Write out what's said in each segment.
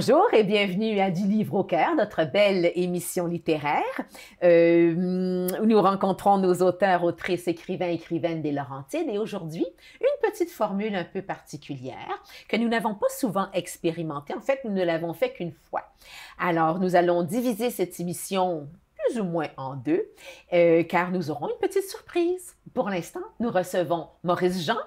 Bonjour et bienvenue à Du Livre au cœur, notre belle émission littéraire. Euh, nous rencontrons nos auteurs, autrices, écrivains, écrivaines des Laurentides et aujourd'hui, une petite formule un peu particulière que nous n'avons pas souvent expérimentée. En fait, nous ne l'avons fait qu'une fois. Alors, nous allons diviser cette émission plus ou moins en deux, euh, car nous aurons une petite surprise. Pour l'instant, nous recevons Maurice Jean,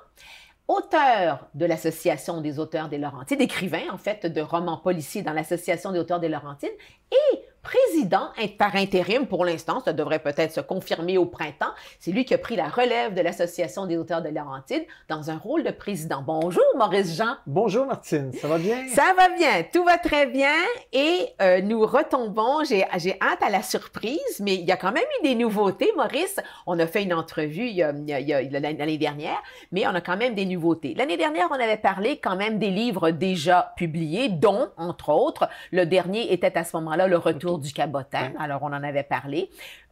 auteur de l'Association des auteurs des Laurentides, écrivain en fait de romans policiers dans l'Association des auteurs des Laurentides, et président par intérim pour l'instant, ça devrait peut-être se confirmer au printemps. C'est lui qui a pris la relève de l'Association des auteurs de Laurentides dans un rôle de président. Bonjour Maurice Jean. Bonjour Martine, ça va bien? Ça va bien, tout va très bien et euh, nous retombons, j'ai hâte à la surprise, mais il y a quand même eu des nouveautés, Maurice. On a fait une entrevue l'année dernière, mais on a quand même des nouveautés. L'année dernière, on avait parlé quand même des livres déjà publiés, dont, entre autres, le dernier était à ce moment-là Le Retour du cabotin. Alors, on en avait parlé.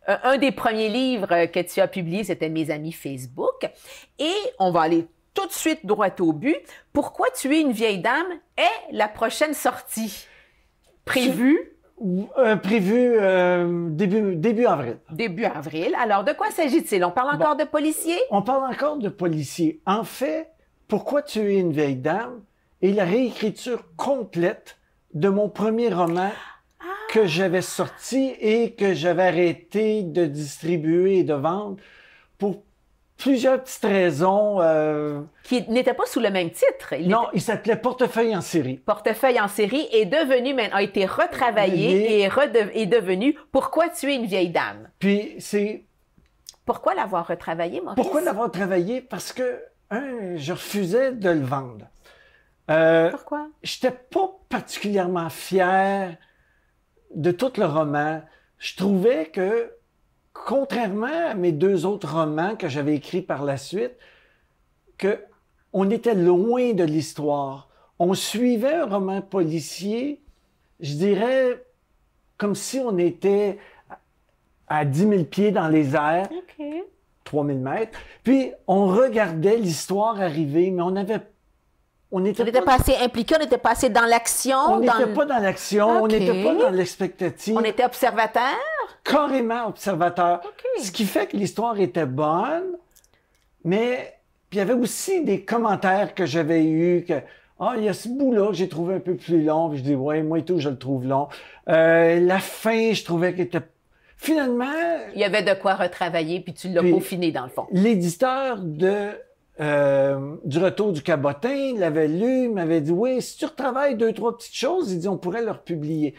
Euh, un des premiers livres que tu as publié, c'était Mes amis Facebook. Et on va aller tout de suite droit au but. Pourquoi tu es une vieille dame est la prochaine sortie? Prévue? Euh, prévu euh, début, début avril. Début avril. Alors, de quoi s'agit-il? On parle encore de policiers? On parle encore de policiers. En fait, Pourquoi tu es une vieille dame est la réécriture complète de mon premier roman que j'avais sorti et que j'avais arrêté de distribuer et de vendre pour plusieurs petites raisons. Euh... Qui n'était pas sous le même titre. non, il s'appelait Portefeuille en série. Portefeuille en série est devenu, a été retravaillé et est devenu Pourquoi tuer une vieille dame? Puis c'est. Pourquoi l'avoir retravaillé, Maurice? Pourquoi l'avoir travaillé? Parce que, un, je refusais de le vendre. Euh, Pourquoi? J'étais pas particulièrement fier de tout le roman, je trouvais que, contrairement à mes deux autres romans que j'avais écrits par la suite, que on était loin de l'histoire. On suivait un roman policier, je dirais, comme si on était à 10 000 pieds dans les airs, okay. 3 000 mètres, puis on regardait l'histoire arriver, mais on n'avait on n'était pas... assez impliqué, on n'était pas assez dans l'action. On n'était pas dans l'action, on n'était pas dans l'expectative. On était observateur? Carrément observateur. Ce qui fait que l'histoire était bonne, mais puis il y avait aussi des commentaires que j'avais eus que ah, il y a ce bout-là que j'ai trouvé un peu plus long. Puis je dis, ouais, moi et tout, je le trouve long. Euh, la fin, je trouvais qu'elle était finalement. Il y avait de quoi retravailler, puis tu l'as peaufiné dans le fond. L'éditeur de euh, du retour du cabotin, il l'avait lu, il m'avait dit oui, si tu retravailles deux trois petites choses, il dit on pourrait le republier.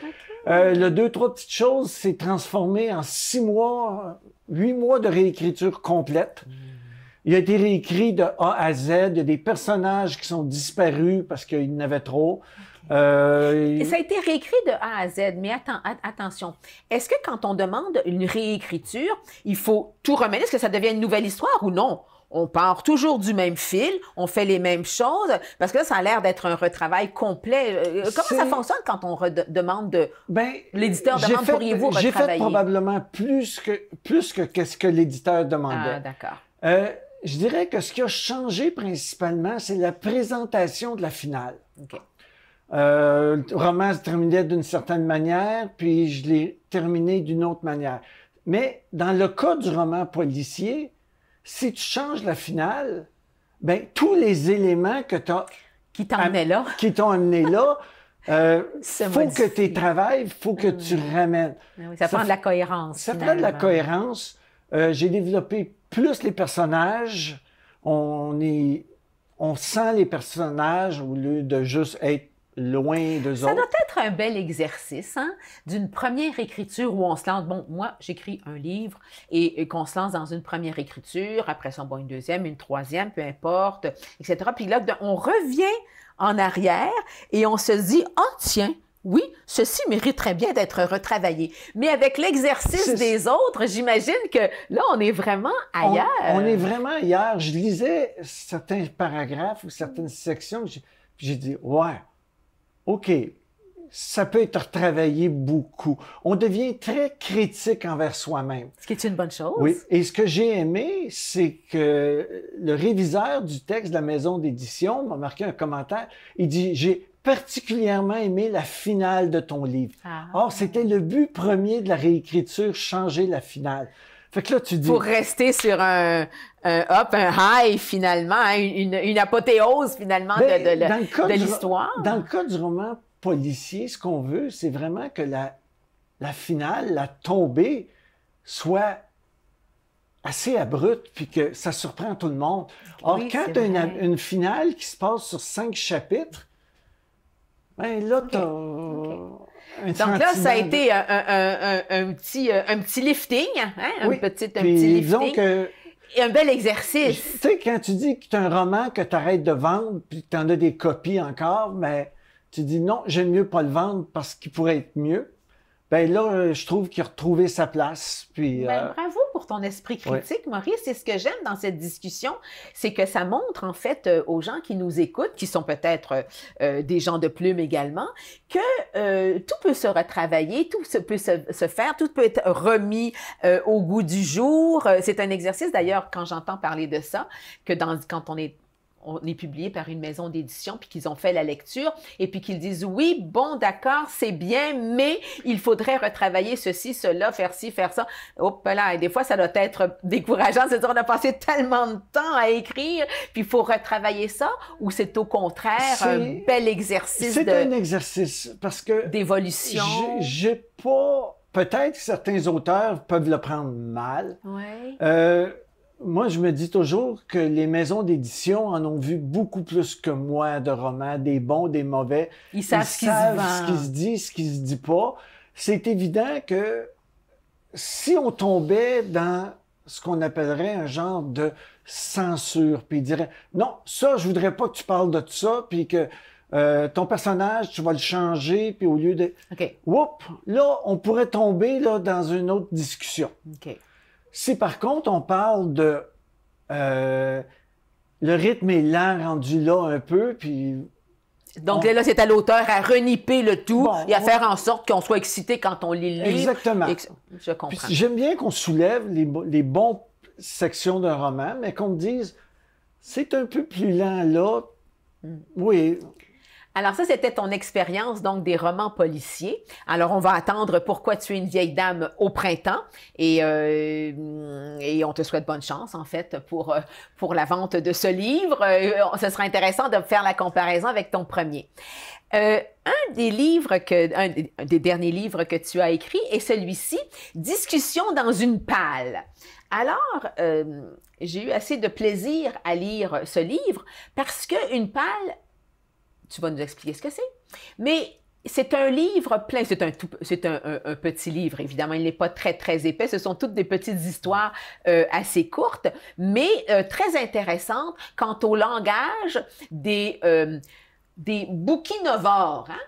Euh, le deux trois petites choses s'est transformé en six mois, huit mois de réécriture complète. Hmm. Il a été réécrit de A à Z. Il y a des personnages qui sont disparus parce qu'il y en avait trop. Euh, Et ça a été réécrit de A à Z, mais attends, attention. Est-ce que quand on demande une réécriture, il faut tout remettre? Est-ce que ça devient une nouvelle histoire ou non? On part toujours du même fil, on fait les mêmes choses, parce que là, ça a l'air d'être un retravail complet. Euh, comment ça fonctionne quand on demande de... Ben, l'éditeur demande, pourriez-vous retravailler? J'ai fait probablement plus que, plus que qu'est-ce que l'éditeur demandait. Ah, d'accord. Euh, je dirais que ce qui a changé principalement, c'est la présentation de la finale. OK. Euh, le roman se terminait d'une certaine manière, puis je l'ai terminé d'une autre manière. Mais dans le cas du roman policier, si tu changes la finale, ben tous les éléments que tu as qui t'ont amené là, qui t'ont amené là, euh, faut que tu travailles, faut que tu ramènes. Ah ça, prend de la cohérence. Ça prend de la cohérence. Euh, j'ai développé plus les personnages. On est, on sent les personnages au lieu de juste être loin de Ça doit être un bel exercice, hein? d'une première écriture où on se lance. Bon, moi, j'écris un livre et, qu'on se lance dans une première écriture, après ça, bon, une deuxième, une troisième, peu importe, etc. Puis là, on revient en arrière et on se dit, oh, tiens, oui, ceci mériterait bien d'être retravaillé. Mais avec l'exercice des autres, j'imagine que là, on est vraiment ailleurs. On, est vraiment ailleurs. Je lisais certains paragraphes ou certaines sections, j'ai dit, ouais, OK, ça peut être retravaillé beaucoup. On devient très critique envers soi-même. Ce qui est une bonne chose. Oui. Et ce que j'ai aimé, c'est que le réviseur du texte de la maison d'édition m'a marqué un commentaire. Il dit, j'ai particulièrement aimé la finale de ton livre. Ah. Or, c'était le but premier de la réécriture, changer la finale. Fait que là, tu dis. Pour rester sur un, un up, un high, finalement, hein, une, une apothéose, finalement, Ben, de, cas de l'histoire. Dans le cas du roman policier, ce qu'on veut, c'est vraiment que la, la finale, la tombée, soit assez abrupte, puis que ça surprend tout le monde. Or, Oui, quand tu as une, une finale qui se passe sur cinq chapitres, ben là, tu Donc là, ça a été un, un- un- petit, euh, un petit lifting, hein, un, Oui, petit, un Puis petit disons lifting. que Et un bel Tu exercice. sais, quand tu dis que tu as un roman que tu arrêtes de vendre, puis que tu en as des copies encore, mais tu dis non, j'aime mieux pas le vendre parce qu'il pourrait être mieux. Ben là, euh, je trouve qu'il a retrouvé sa place. Puis, Ben, euh, bravo ton esprit critique, Maurice. C'est ce que j'aime dans cette discussion, c'est que ça montre en fait euh, aux gens qui nous écoutent, qui sont peut-être euh, euh, des gens de plume également, que euh, tout peut se retravailler, tout se, peut se, se faire, tout peut être remis au goût du jour. C'est un exercice d'ailleurs quand j'entends parler de ça, que dans, quand on est on est publié par une maison d'édition, puis qu'ils ont fait la lecture, et puis qu'ils disent oui, bon, d'accord, c'est bien, mais il faudrait retravailler ceci, cela, faire ci, faire ça. Hop là, et des fois, ça doit être décourageant, c'est-à-dire on a passé tellement de temps à écrire, puis il faut retravailler ça, ou c'est au contraire un bel exercice c'est un exercice parce que d'évolution. j'ai- pas. Peut-être que certains auteurs peuvent le prendre mal. Ouais. Euh, moi, je me dis toujours que les maisons d'édition en ont vu beaucoup plus que moi de romans, des bons, des mauvais. Ils savent Ils ce savent ce qui se dit, ce qui se dit pas. C'est évident que si on tombait dans ce qu'on appellerait un genre de censure, puis il dirait non, ça, je voudrais pas que tu parles de ça, puis que euh, ton personnage, tu vas le changer, puis au lieu de. OK, Oups, là, on pourrait tomber là, dans une autre discussion. OK. Si par contre on parle de euh, le rythme est lent rendu là un peu, puis Donc On- là, c'est à l'auteur à reniper le tout Bon, et à on- faire en sorte qu'on soit excité quand on lit le livre. exactement. Et Je comprends. j'aime bien qu'on soulève les, bo- les bons sections d'un roman, mais qu'on me dise c'est un peu plus lent là. Hmm. Oui, Alors ça, c'était ton expérience donc des romans policiers. Alors on va attendre Pourquoi tu es une vieille dame au printemps et, euh, et on te souhaite bonne chance en fait pour, euh, pour la vente de ce livre. Euh, ce sera intéressant de faire la comparaison avec ton premier. Un des livres que, un des, derniers livres que tu as écrit est celui-ci, Discussion dans une pâle. Alors, j'ai eu assez de plaisir à lire ce livre parce qu'une pâle, tu vas nous expliquer ce que c'est, mais c'est un livre plein, c'est un, c'est un petit livre, évidemment, il n'est pas très, très épais, ce sont toutes des petites histoires euh, assez courtes, mais euh, très intéressantes quant au langage des, euh, des bouquinovores, hein?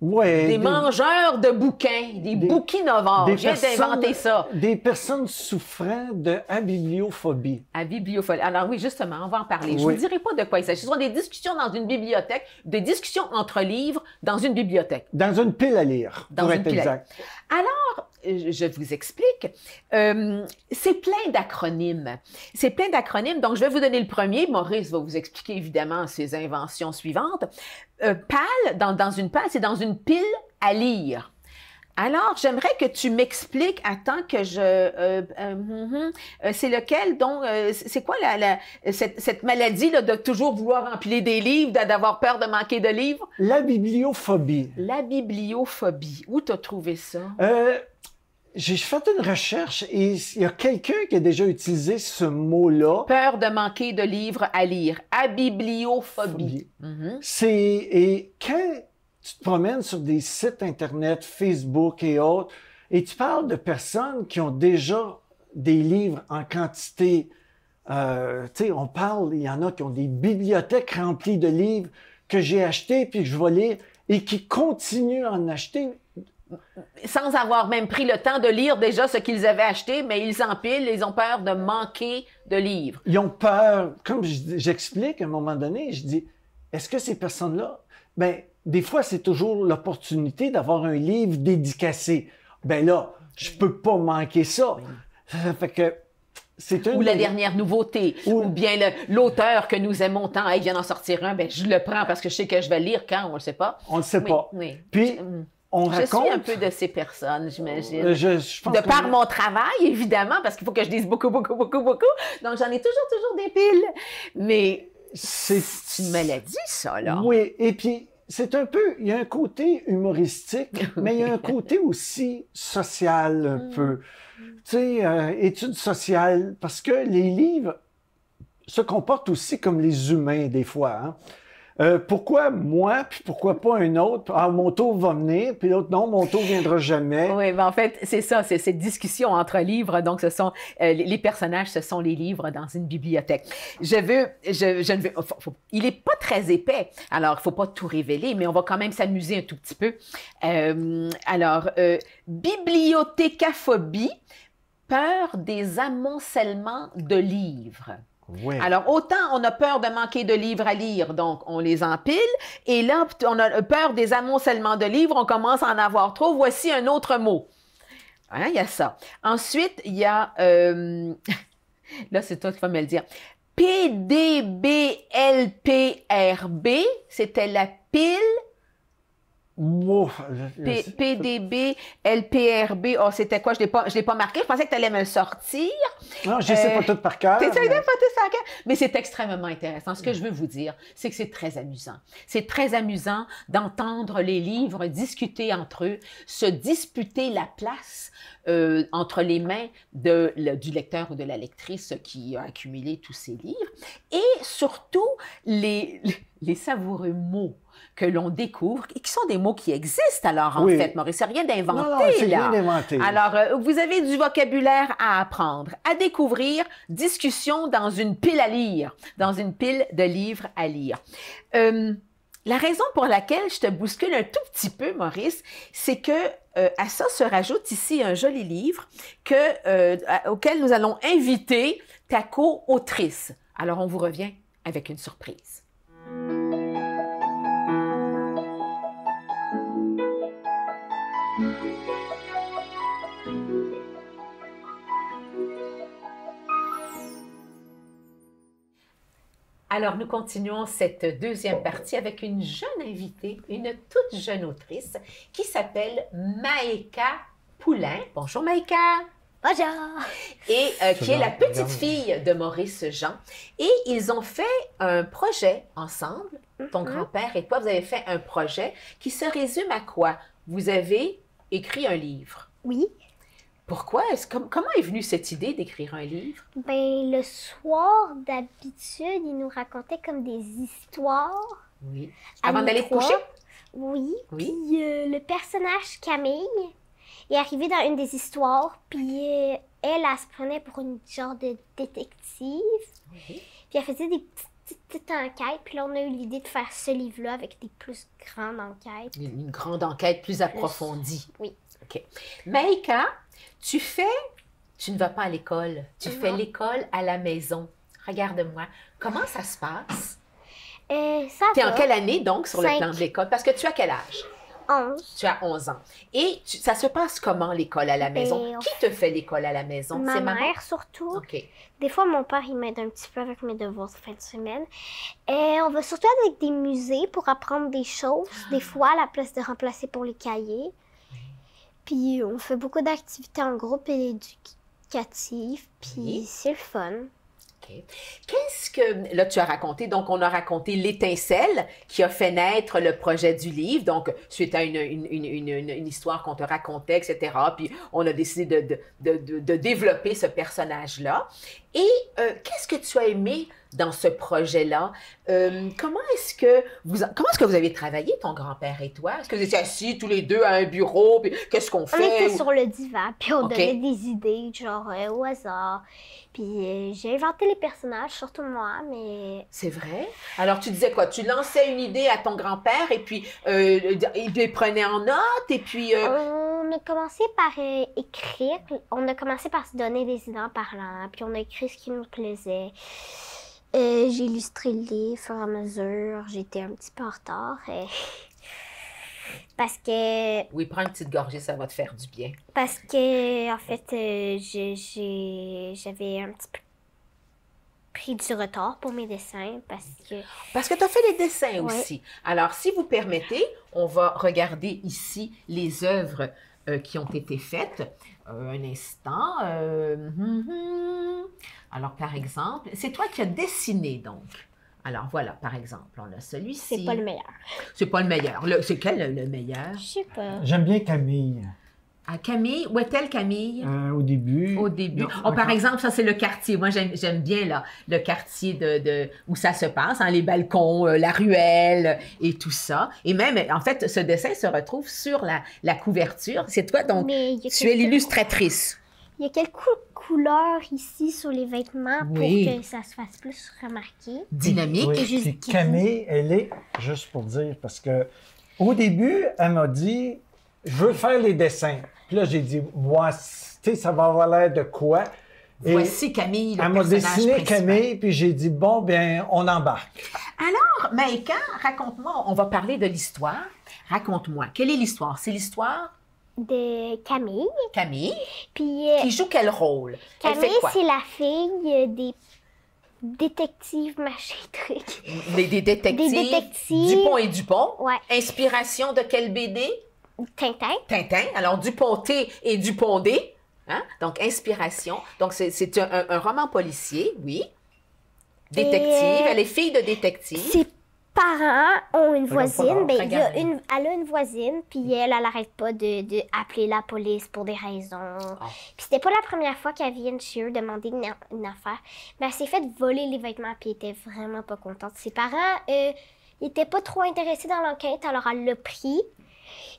Ouais. des, mangeurs de bouquins, des, des- bouquinovores. J'ai inventé ça. Des personnes souffrant de abibliophobie. À bibliophile. Alors oui, justement, on va en parler. Je ne vous dirai pas de quoi il s'agit. Ce sont des discussions dans une bibliothèque, des discussions entre livres dans une bibliothèque. Dans une pile à lire, Dans pour une être pile à- exact. Alors, euh, je vous explique. Euh, c'est plein d'acronymes. C'est plein d'acronymes. Donc, je vais vous donner le premier. Maurice va vous expliquer évidemment ses inventions suivantes. Euh, pâle, dans, dans une pâle, c'est dans une pile à lire. Alors, j'aimerais que tu m'expliques, attends que je... euh, euh, mhm, euh, c'est lequel, donc, euh, c'est quoi la, la- cette, cette maladie là, de toujours vouloir empiler des livres, d'a- d'avoir peur de manquer de livres? La bibliophobie. La bibliophobie. Où t'as trouvé ça? J'ai fait une recherche et il y a quelqu'un qui a déjà utilisé ce mot-là. Peur de manquer de livres à lire. Abibliophobie. Phobie. Mhm. C'est et quand tu te promènes sur des sites internet, Facebook et autres, et tu parles de personnes qui ont déjà des livres en quantité, euh, tu sais, on parle, il y en a qui ont des bibliothèques remplies de livres que j'ai achetés puis que je vais lire et qui continuent à en acheter. Sans avoir même pris le temps de lire déjà ce qu'ils avaient acheté, mais ils empilent, ils ont peur de manquer de livres. Ils ont peur, comme je- j'explique à un moment donné, je dis, est-ce que ces personnes-là, ben, des fois, c'est toujours l'opportunité d'avoir un livre dédicacé. Ben là, je peux pas manquer ça. Ça fait que c'est une Ou la des- dernière nouveauté, Ou- ou bien le- l'auteur que nous aimons tant, Hey, il vient d'en sortir un, ben, je le prends parce que je sais que je vais le lire quand, on le sait pas. On ne sait Oui, pas. oui. Puis, Mm. On Je raconte. suis un peu de ces personnes, j'imagine. Euh, je, je pense de par mon travail, évidemment, parce qu'il faut que je dise beaucoup, beaucoup, beaucoup, beaucoup. Donc, j'en ai toujours, toujours des piles. Mais C'est c'est une maladie, ça, là. Oui, et puis c'est un peu, il y a un côté humoristique, mais il y a un côté aussi social un Mm. peu. Tu sais, euh, études sociales, parce que les livres se comportent aussi comme les humains des fois. hein. Euh, pourquoi moi, puis pourquoi pas un autre? Ah, mon tour va venir, puis l'autre, non, mon tour viendra jamais. Oui, ben en fait, c'est ça, c'est cette discussion entre livres. Donc, ce sont euh, les personnages, ce sont les livres dans une bibliothèque. Je veux, je, je ne veux, il est pas très épais, alors il faut pas tout révéler, mais on va quand même s'amuser un tout petit peu. Euh, alors, bibliothécaphobie, peur des amoncellements de livres. Alors, autant on a peur de manquer de livres à lire, donc on les empile, et là, on a peur des amoncellements de livres, on commence à en avoir trop. Voici un autre mot. Hein, il y a ça. Ensuite, il y a, euh, là, c'est toi qui vas me le dire. PDBLPRB, c'était la pile. Wow. P- PDB, LPRB, oh, c'était quoi? Je ne l'ai pas marqué. Je pensais que tu allais me le sortir. Non, je ne sais Euh, pas tout par cœur. Mais- faire tout ça, ok? Mais c'est extrêmement intéressant. Ce que je veux vous dire, c'est que c'est très amusant. C'est très amusant d'entendre les livres discuter entre eux, se disputer la place euh, entre les mains de, le- du lecteur ou de la lectrice qui a accumulé tous ces livres, et surtout les, les savoureux mots que l'on découvre, et qui sont des mots qui existent alors en Oui. fait, Maurice. C'est rien d'inventé non, c'est là. bien inventé. Alors, euh, vous avez du vocabulaire à apprendre, à découvrir, discussion dans une pile à lire, dans une pile de livres à lire. Euh, la raison pour laquelle je te bouscule un tout petit peu, Maurice, c'est que euh, à ça se rajoute ici un joli livre que, euh, à- auquel nous allons inviter ta co-autrice. Alors, on vous revient avec une surprise. Alors, nous continuons cette deuxième partie avec une jeune invitée, une toute jeune autrice qui s'appelle Maïka Poulain. Bonjour Maïka! Bonjour! Et euh, qui est la petite fille de Maurice Jean. Et ils ont fait un projet ensemble, ton Mhm. grand-père et toi, vous avez fait un projet qui se résume à quoi? Vous avez écrit un livre. Oui. Pourquoi? Est-ce, com- comment est venue cette idée d'écrire un livre? Ben, le soir, d'habitude, il nous racontait comme des histoires. Oui. Avant d'aller coucher? Oui. Oui. Puis euh, le personnage Camille est arrivé dans une des histoires, puis euh, elle, elle se prenait pour une genre de détective. Oui. Puis elle faisait des petites, petites, petites enquêtes, puis là, on a eu l'idée de faire ce livre-là avec des plus grandes enquêtes. Une, une grande enquête plus approfondie. Oui. OK. Maïka, tu fais, tu ne vas pas à l'école. Tu fais l'école à la maison. Regarde-moi. Comment ça se passe? Euh, ça Tu es en quelle année, donc, sur le plan de l'école? Parce que tu as quel âge? 11. Tu as 11 ans. Et tu- ça se passe comment, l'école à la maison? Ben, on Qui te fait l'école à la maison? Ma C'est mère, surtout. Des fois, mon père, il m'aide un petit peu avec mes devoirs de fin de semaine. Et on va surtout avec des musées pour apprendre des choses, des fois, à la place de remplacer pour les cahiers. Puis, on fait beaucoup d'activités en groupe et éducatives. Puis, Oui. c'est le fun. OK. Qu'est-ce que. Là, tu as raconté, donc, on a raconté l'étincelle qui a fait naître le projet du livre, donc, suite à une, une, une, histoire qu'on te racontait, etc. Puis, on a décidé de, de, de, de- de développer ce personnage-là. Et euh, qu'est-ce que tu as aimé dans ce projet-là? Euh, comment est-ce que vous comment est-ce que vous avez travaillé, ton grand-père et toi? Est-ce que vous étiez assis tous les deux à un bureau? Puis, qu'est-ce qu'on On fait? était sur le divan, puis on donnait des idées, genre euh, au hasard. Puis, euh, j'ai inventé les personnages, surtout moi, mais C'est vrai? Alors, tu disais quoi? Tu lançais une idée à ton grand-père et puis euh, il les prenait en note et puis... euh, On a commencé par euh, écrire. On a commencé par se donner des idées en parlant. Puis on a écrit ce qui nous plaisait. Euh, j'ai illustré le livre au fur et à mesure. J'étais un petit peu en retard. et Parce que, Oui, prends une petite gorgée, ça va te faire du bien. parce que, en fait, euh, j'ai- j'avais un petit peu pris du retard pour mes dessins parce que Parce que tu as fait les dessins Ouais. aussi. Alors, si vous permettez, on va regarder ici les œuvres euh, qui ont été faites. Euh, un instant. euh, hum, hum. Alors, par exemple, c'est toi qui as dessiné, donc. Alors, voilà, par exemple, on a celui-ci. c'est pas le meilleur. C'est pas le meilleur. Le- C'est quel le, le meilleur? Je sais pas. J'aime bien Camille. Camille, où est-elle, Camille? euh, au début. Au début. Non, Oh, par exemple, ça, c'est le quartier. Moi, j'aime bien là, le quartier de, de- où ça se passe, hein, les balcons, euh, la ruelle et tout ça. Et même, en fait, ce dessin se retrouve sur la, la couverture. C'est toi, donc, tu es l'illustratrice. Il y a quelques couleurs ici sur les vêtements Oui. pour que ça se fasse plus remarquer. Dynamique. Oui, Et juste puis Camille, elle est, juste pour dire, parce que au début, elle m'a dit, je veux faire les dessins. Puis là, j'ai dit, moi, tu sais, ça va avoir l'air de quoi? Et Voici Camille, le elle m'a dessiné principal. Camille, puis j'ai dit, bon, bien, on embarque. Alors, Maïka, raconte-moi, on va parler de l'histoire. Raconte-moi, quelle est l'histoire? C'est l'histoire De Camille. Camille, Puis euh, qui joue quel rôle? Camille, c'est la fille euh, des détectives machin truc. Des, des détectives. Des détectives. Dupont et Dupont. Ouais. Inspiration de quel BD? Tintin. Tintin. Alors, Duponté et Dupondé. Hein? Donc, inspiration. Donc, c'est- un, un- roman policier, oui. Détective. Et, Elle est fille de détective. Ses parents ont une voisine. Ben, il y a une, elle a une voisine, puis elle, elle arrête pas de, de appeler la police pour des raisons. Ah. Puis c'était pas la première fois qu'elle vient chez eux demander une, une affaire. Mais elle s'est fait voler les vêtements, puis elle était vraiment pas contente. Ses parents, euh, ils étaient pas trop intéressés dans l'enquête, alors elle l'a pris.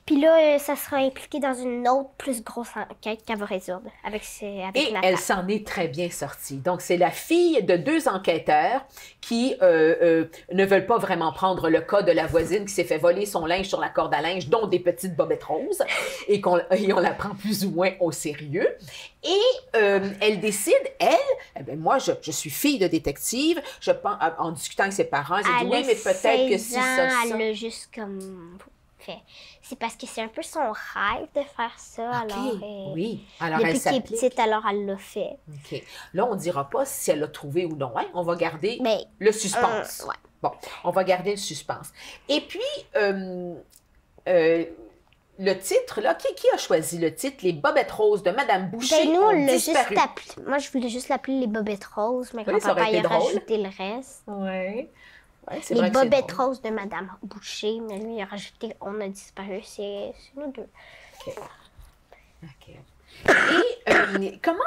Puis là, euh, ça sera impliqué dans une autre plus grosse enquête qu'elle va résoudre avec, ses, avec Et Nathan. elle s'en est très bien sortie. Donc, c'est la fille de deux enquêteurs qui euh, euh, ne veulent pas vraiment prendre le cas de la voisine qui s'est fait voler son linge sur la corde à linge, dont des petites bobettes roses, et qu'on on la prend plus ou moins au sérieux. Et euh, elle décide, elle, eh ben, moi, je, je suis fille de détective, je pense, en discutant avec ses parents, elle dit, oui, a mais peut-être que 16 si ça. Elle l'a juste comme fait. C'est parce que c'est un peu son rêve de faire ça. Alors, euh, oui. Alors, depuis qu'elle est petite, alors elle l'a fait. OK. Là, on ne dira pas si elle l'a trouvé ou non. hein. On va garder Mais le suspense. euh, ouais. Bon, on va garder le suspense. Et puis, euh, le titre, là, qui, qui a choisi le titre? Les bobettes roses de Madame Boucher Ben, nous, on l'a juste appelé. Moi, je voulais juste l'appeler les bobettes roses, mais Oui, été il a rajouté le reste. Oui. Ouais, c'est Les vrai que c'est bobettes roses de Madame Boucher, mais lui, il a rajouté On a disparu. C'est c'est nous deux. OK. Et euh, comment,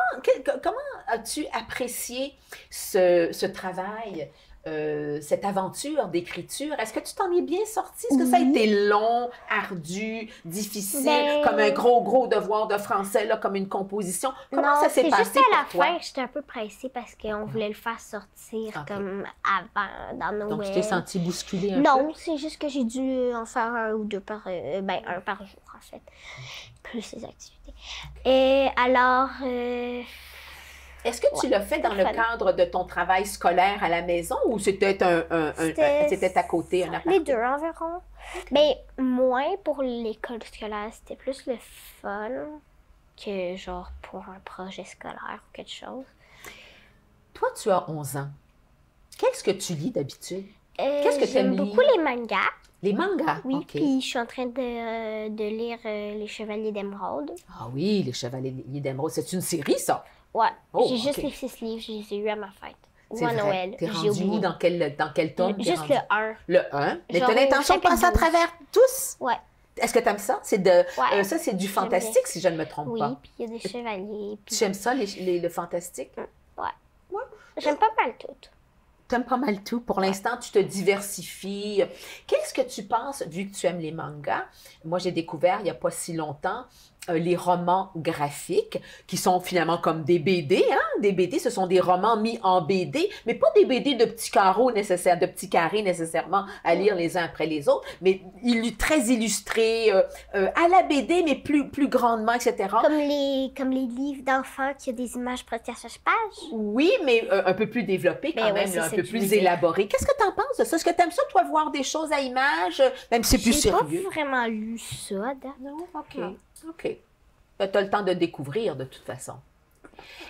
comment as-tu apprécié ce, ce travail, euh, cette aventure d'écriture? Est-ce que tu t'en es bien sorti? Est-ce que ça a été long, ardu, difficile, Ben- comme un gros, gros devoir de français, là, comme une composition? Comment non, ça s'est c'est passé juste à la pour toi? fin, j'étais un peu pressée parce qu'on voulait le faire sortir comme avant, dans Noël. Donc, tu t'es senti bousculée un Non, c'est juste que j'ai dû en faire un ou deux par, euh, ben, un par jour en fait, plus les activités. Et alors, euh, peu? Est-ce que tu l'as fait dans le fallait. cadre de ton travail scolaire à la maison ou c'était un, un- un- C'était- un- c'était à côté, un appart? les deux environ. Mais moins pour l'école scolaire, c'était plus le fun que genre pour un projet scolaire ou quelque chose. Toi, tu as 11 ans. Qu'est-ce que tu lis d'habitude? Euh, Qu'est-ce que J'aime t'aimes beaucoup lire? les mangas. Les mangas? Oui, OK. puis je suis en train de, de lire euh, Les Chevaliers d'Émeraude. Ah oui, Les Chevaliers d'Émeraude, c'est une série, ça. Ouais, Oh, j'ai juste les six livres, je les ai eus à ma fête. Ou à. Noël. T'es rendu où? Dans quel, dans quel tome? Juste le 1. Le 1. Mais t'as l'intention de passer à 12. travers tous? Ouais. Est-ce que t'aimes ça? C'est de, Ouais. euh, ça, c'est du fantastique, si je ne me trompe Oui, pas. puis il y a des chevaliers. Tu Puis... aimes ça, les, les- le fantastique? J'aime pas mal tout. T'aimes pas mal tout. Pour l'instant, tu te diversifies. Qu'est-ce que tu penses, vu que tu aimes les mangas? Moi, j'ai découvert il n'y a pas si longtemps les romans graphiques, qui sont finalement comme des BD. Hein? Des BD, ce sont des romans mis en BD, mais pas des BD de petits carreaux nécessaires, de petits carrés nécessairement à lire les uns après les autres, mais illu- très illustrés, euh, euh, à la BD, mais plus, plus grandement, etc. Comme les, comme les livres d'enfants qui ont des images presque à chaque page. Oui, mais euh, un peu plus développé quand même, là, un peu plus élaboré. Qu'est-ce que tu en penses de ça? Est-ce que tu aimes ça, toi, voir des choses à images, euh, même si c'est plus J'ai pas sérieux? vraiment lu ça. Non, OK. Non. OK. tu as le temps de découvrir de toute façon.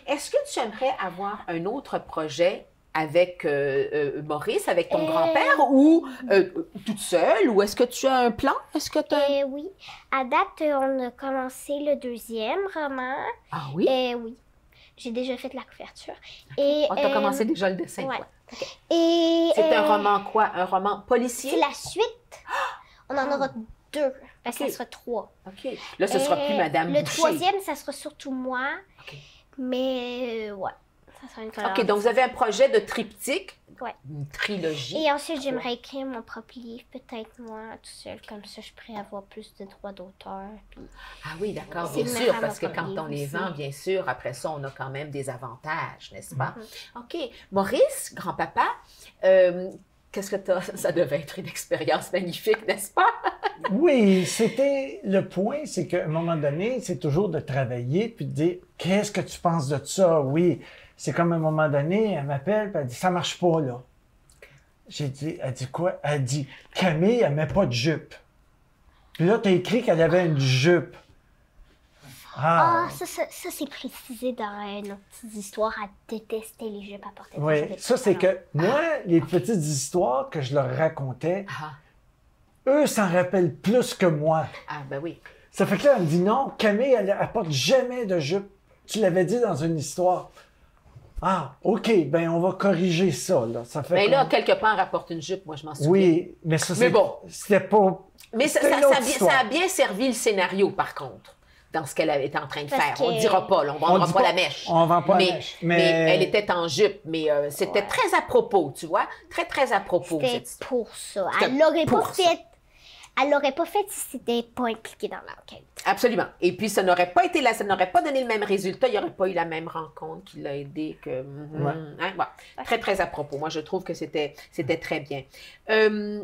Est-ce que tu aimerais avoir un autre projet avec euh, euh, Maurice, avec ton Euh, grand-père, ou euh, toute seule, ou est-ce que tu as un plan? Est-ce que tu. Eh oui. À date, euh, on a commencé le deuxième roman. Ah oui? Eh oui. J'ai déjà fait la couverture. Et, On t'a euh, commencé déjà le dessin, ouais. Et C'est un euh, roman quoi? Un roman policier? C'est la suite. On en Ah. aura deux. Parce que Ok. ça sera trois. OK. Là, ce sera Et plus Madame Le Boucher. troisième, ça sera surtout moi. Ok. Mais euh, ouais. Ça sera une OK, donc vous avez un projet de triptyque, Ouais. une trilogie. Et ensuite, j'aimerais écrire mon propre livre, peut-être moi, tout seul. Comme ça, je pourrais avoir plus de droits d'auteur. Puis... Ah oui, d'accord, bien sûr, parce que quand on les aussi. vend, bien sûr, après ça, on a quand même des avantages, n'est-ce pas? Mhm. OK. Maurice, grand-papa, euh, qu'est-ce que t'as... Ça devait être une expérience magnifique, n'est-ce pas? Oui, c'était le point, c'est qu'à un moment donné, c'est toujours de travailler puis de dire qu'est-ce que tu penses de ça? Oui, c'est comme à un moment donné, elle m'appelle puis elle dit ça marche pas là. J'ai dit, elle dit quoi? Elle dit Camille, elle met pas de jupe. Puis là, tu as écrit qu'elle avait une jupe. Ah, Ah, ça, ça, ça, c'est précisé dans euh, nos petites histoires à détester les jupes à porter. oui. Ça, c'est que moi, les petites histoires que je leur racontais, Ah, eux s'en rappellent plus que moi. ah ben oui. Ça fait que là, elle me dit non, Camille, elle, elle porte jamais de jupe. Tu l'avais dit dans une histoire. Ah, OK, ben on va corriger ça. Là. Ça fait Mais qu'on- là, quelque part, rapporte une jupe, moi, je m'en souviens. Oui, mais ça, Mais c'est- bon. c'était pas. Mais ça, a bien, ça a bien servi le scénario, par contre, dans ce qu'elle été en train de Parce faire. On ne dira pas, là, on ne vendra pas, pas- la mèche. on vend pas la mais, mèche, mais... mais- elle était en jupe, mais euh, c'était Ouais. très à propos, tu vois? Très, très à propos. C'était pour ça. Elle l'aurait pas ça. fait. Elle l'aurait pas fait si c'était pas impliqué dans l'enquête. Absolument. Et puis, ça n'aurait pas été là, ça n'aurait pas donné le même résultat. Il n'y aurait pas eu la même rencontre qui l'a aidé que. Ouais. Hein, voilà. Très, très à propos. Moi, je trouve que c'était, c'était très bien. Euh,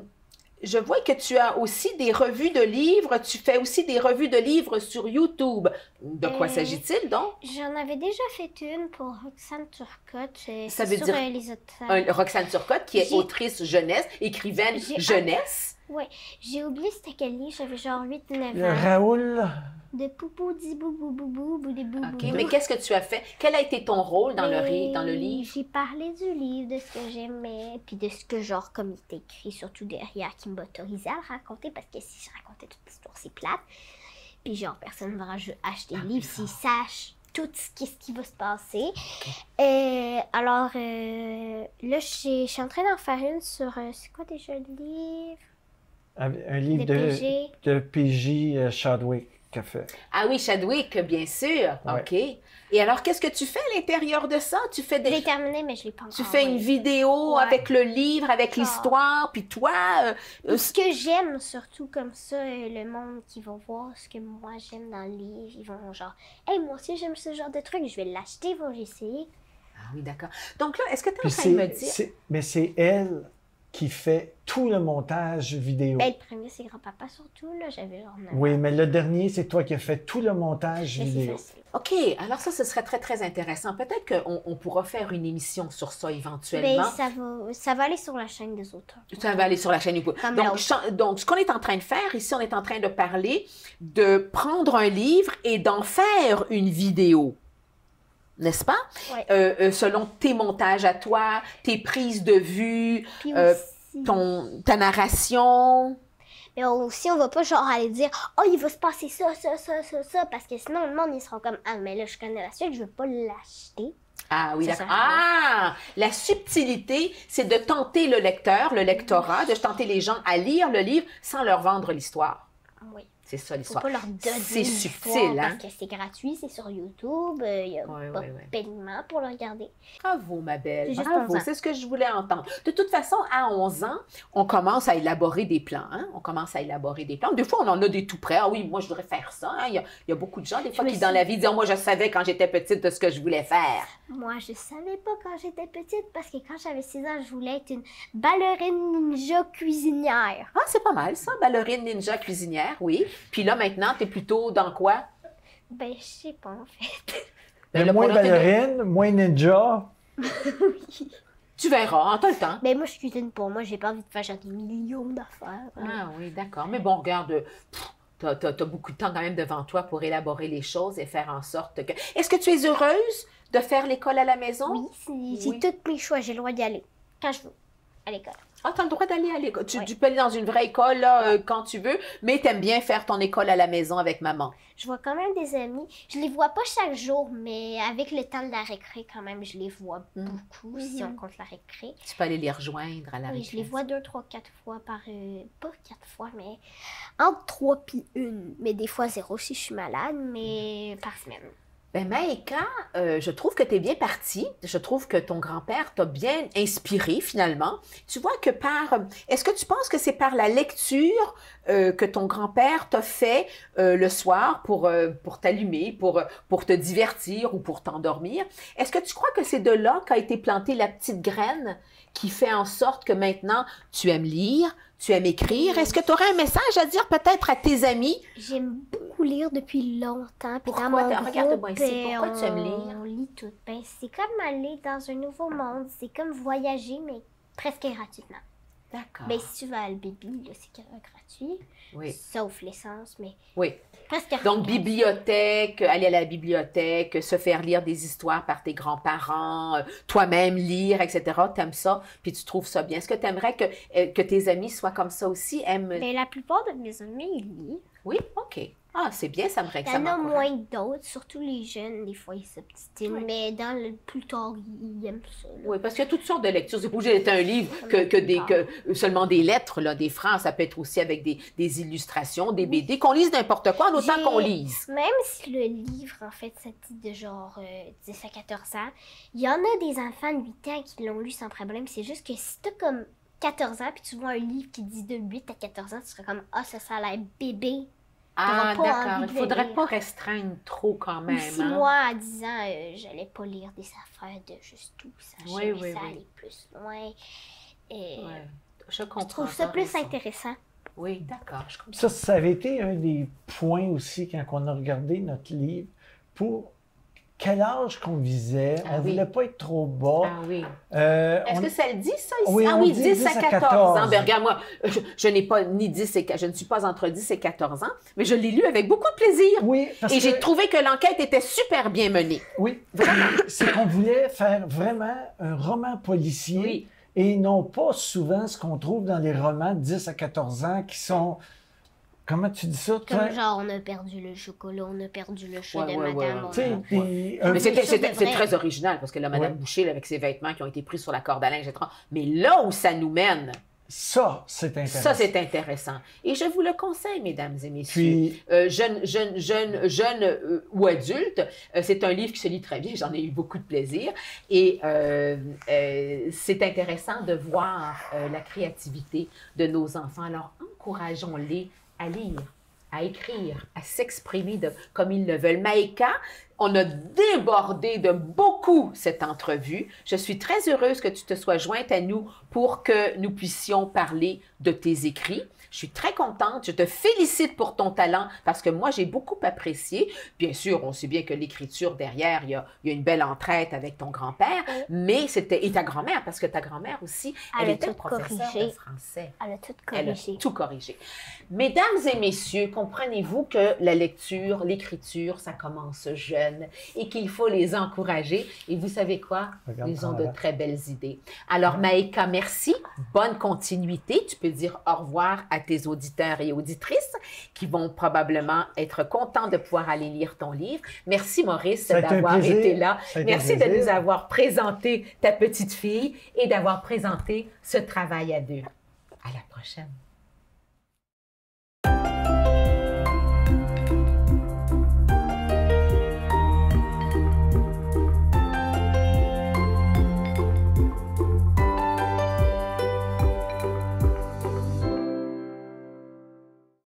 je vois que tu as aussi des revues de livres. Tu fais aussi des revues de livres sur YouTube. De quoi Euh, s'agit-il donc? J'en avais déjà fait une pour Roxane Turcotte. Ça veut sur, dire les auteurs. Un- Roxane Turcotte, qui est autrice jeunesse, écrivaine J'ai- jeunesse. Ouais, j'ai oublié c'était quel livre. J'avais genre 8-9 Le ans. Raoul. De poupou, di boubou, boubou, boudé boubou. OK. Mais qu'est-ce que tu as fait? Quel a été ton rôle dans, le, dans le livre? J'ai parlé du livre, de ce que j'aimais, puis de ce que, genre, comme il était écrit, surtout derrière, qui m'autorisait à le raconter, parce que si je racontais toute l'histoire, c'est plate. Puis, genre, personne ne va acheter le livre s'il sache tout ce qui, ce qui va se passer. Euh, alors, euh, là, je suis en train d'en faire une sur. euh, c'est quoi déjà le livre? Un livre de, de PJ Chadwick fait. Ah oui, Chadwick, bien sûr. Ouais. OK. Et alors, qu'est-ce que tu fais à l'intérieur de ça? Tu fais Je l'ai des... terminé, mais je l'ai pas encore. Tu fais une vidéo Ouais. avec le livre, avec l'histoire, puis toi, euh, euh, Ce que j'aime surtout comme ça, euh, le monde qui va voir ce que moi j'aime dans le livre, ils vont genre, hey, moi aussi j'aime ce genre de truc, je vais l'acheter, ils vont l'essayer. Ah oui, d'accord. Donc là, est-ce que tu es en train de me dire... mais c'est elle qui fait tout le montage vidéo. Ben, le premier c'est grand-papa surtout, là, j'avais genre 9 Oui, mais le dernier, c'est toi qui as fait tout le montage Mais vidéo. OK, alors ça, ce serait très, très intéressant. Peut-être qu'on on pourra faire une émission sur ça Ben, éventuellement. ça va, ça va aller sur la chaîne des auteurs. Ça va aller sur la chaîne YouTube. Comme Donc, donc, ce qu'on est en train de faire ici, on est en train de parler de prendre un livre et d'en faire une vidéo. N'est-ce pas? Ouais. Euh, euh, selon tes montages à toi, tes prises de vue, euh, ton, ta narration. mais aussi, on va pas genre aller dire, oh, il va se passer ça, ça, ça, ça, ça, parce que sinon le monde ils seront comme, ah, mais là je connais la suite, je veux pas l'acheter. Ah oui, d'accord. Ah! La subtilité, c'est de tenter le lecteur, le lectorat, de tenter les gens à lire le livre sans leur vendre l'histoire. Oui. C'est ça Faut l'histoire. pas leur donner C'est subtil, hein? Parce que c'est gratuit, c'est sur YouTube, euh, il y a Ouais, pas ouais, de paiement pour le regarder. Bravo, ma belle. Juste Bravo. 11 ans. C'est ce que je voulais entendre. De toute façon, à 11 ans, on commence à élaborer des plans. hein. On commence à élaborer des plans. Des fois, on en a des tout prêts. Ah oui, moi, je voudrais faire ça. hein. Il, y a, y a beaucoup de gens, des fois, qui, dans la vie, disent Ah, Moi, je savais quand j'étais petite de ce que je voulais faire. Moi, je savais pas quand j'étais petite parce que quand j'avais 6 ans, je voulais être une ballerine ninja cuisinière. Ah, c'est pas mal, ça. Ballerine, ninja, cuisinière, oui. Puis là, maintenant, tu es plutôt dans quoi? Ben, je sais pas en fait. Ben, Mais là, moins pour là, t'es- ballerine, moins ninja. Tu verras, en tout le temps. Ben, moi, je cuisine pas. Moi, j'ai pas envie de faire genre des millions d'affaires. Ah oui, d'accord. Mais bon, regarde, tu as, beaucoup de temps quand même devant toi pour élaborer les choses et faire en sorte que... Est-ce que tu es heureuse de faire l'école à la maison? Oui, c'est c'est Oui. tous mes choix. J'ai le droit d'y aller quand je veux à l'école. Ah, tu as le droit d'aller à l'école. Tu, Ouais. tu peux aller dans une vraie école là, euh, quand tu veux, mais tu aimes bien faire ton école à la maison avec maman. Je vois quand même des amis. Je les vois pas chaque jour, mais avec le temps de la récré, quand même, je les vois Mm. beaucoup si Mhm. on compte la récré. Tu peux aller les rejoindre à la Oui, je les vois deux, trois, quatre fois par... euh, pas quatre fois, mais entre trois puis une. Mais des fois zéro si je suis malade, mais par semaine. Ben, Maïka, euh, je trouve que tu es bien partie. Je trouve que ton grand-père t'a bien inspiré finalement. Tu vois que par. Est-ce que tu penses que c'est par la lecture euh, que ton grand-père t'a fait euh, le soir pour, euh, t'allumer, pour, euh, pour te divertir ou pour t'endormir? Est-ce que tu crois que c'est de là qu'a été plantée la petite graine qui fait en sorte que maintenant tu aimes lire, tu aimes écrire? Est-ce que tu aurais un message à dire peut-être à tes amis? J'aime beaucoup lire depuis longtemps. Puis Pourquoi regarde-moi ici, euh, pourquoi tu aimes lire? On lit tout. Ben, c'est comme aller dans un nouveau monde. C'est comme voyager, mais presque gratuitement. D'accord. Ben, si tu vas à le baby, c'est gratuit. Oui. Sauf l'essence, mais Oui. Presque Donc, bibliothèque, aller à la bibliothèque, se faire lire des histoires par tes grands-parents, euh, toi-même lire, etc. T'aimes ça, puis tu trouves ça bien. Est-ce que tu aimerais que, euh, que tes amis soient comme ça aussi? Aiment... Ben, la plupart de mes amis, ils lisent. Oui? OK. Ah, c'est bien, ça me Il y en a moins d'autres, surtout les jeunes, des fois ils s'obstinent, Oui. mais dans le plus tard, ils aiment ça. là. Oui, parce qu'il y a toutes sortes de lectures. C'est pas obligé d'être un livre que, que, des, que seulement des lettres, là, des phrases. Ça peut être aussi avec des, des illustrations, des BD, qu'on lise n'importe quoi, en autant qu'on lise. Même si le livre, en fait, ça dit de genre euh, 10 à 14 ans, il y en a des enfants de 8 ans qui l'ont lu sans problème. C'est juste que si t'as comme 14 ans puis tu vois un livre qui dit de 8 à 14 ans, tu serais comme Ah, ça, ça a l'air bébé. Ah, d'accord. Il ne faudrait pas restreindre trop quand même. Si hein. moi, à 10 ans, euh, j'allais pas lire des affaires de juste tout ça. Oui, ça oui. aller plus loin. Et Ouais, je comprends. je trouve ça plus raison. intéressant? Oui, d'accord. Ça, ça avait été un des points aussi quand on a regardé notre livre pour quel âge qu'on visait? Ah on oui. voulait pas être trop bas. Ah oui. Euh, Est-ce on- que ça le dit, ça, ici? Oui, ah oui, dit 10, à 14, ans. Ben, regarde, moi, je, je n'ai pas ni 10 et, je ne suis pas entre 10 et 14 ans, mais je l'ai lu avec beaucoup de plaisir. Oui, parce Et que, j'ai trouvé que l'enquête était super bien menée. oui, c'est qu'on voulait faire vraiment un roman policier Oui. et non pas souvent ce qu'on trouve dans les romans de 10 à 14 ans qui sont. Comment tu dis ça, toi? Comme genre, on a perdu le chocolat, on a perdu le chat Ouais, de ouais, ouais, madame. ouais. a- Mais c'était, très original parce que la Madame Ouais. Boucher, là, avec ses vêtements qui ont été pris sur la corde à linge, etc. Mais là où ça nous mène, Ça, c'est intéressant. ça, c'est intéressant. Et je vous le conseille, mesdames et messieurs. Puis, Euh, jeune, jeune, jeune, jeune euh, ou adulte, euh, c'est un livre qui se lit très bien. J'en ai eu beaucoup de plaisir. Et euh, euh, c'est intéressant de voir euh, la créativité de nos enfants. Alors, encourageons-les à lire, à écrire, à s'exprimer comme ils le veulent. Maïka, on a débordé de beaucoup cette entrevue. Je suis très heureuse que tu te sois jointe à nous pour que nous puissions parler de tes écrits. Je suis très contente. Je te félicite pour ton talent parce que moi, j'ai beaucoup apprécié. Bien sûr, on sait bien que l'écriture derrière, il y, a, il y a une belle entraide avec ton grand-père, Oui. mais c'était. Et ta grand-mère, parce que ta grand-mère aussi, elle, Elle a était tout professeure corrigé. de français. Elle a tout Elle a corrigé. tout corrigé. Mesdames et messieurs, comprenez-vous que la lecture, l'écriture, ça commence jeune et qu'il faut les encourager. Et vous savez quoi? Regarde Ils ont de là. très belles idées. Alors, Maïka, merci. Bonne continuité. Tu peux dire au revoir à tes auditeurs et auditrices qui vont probablement être contents de pouvoir aller lire ton livre. Merci, Maurice, d'avoir été là. Merci de nous avoir présenté ta petite fille et d'avoir présenté ce travail à deux. À la prochaine.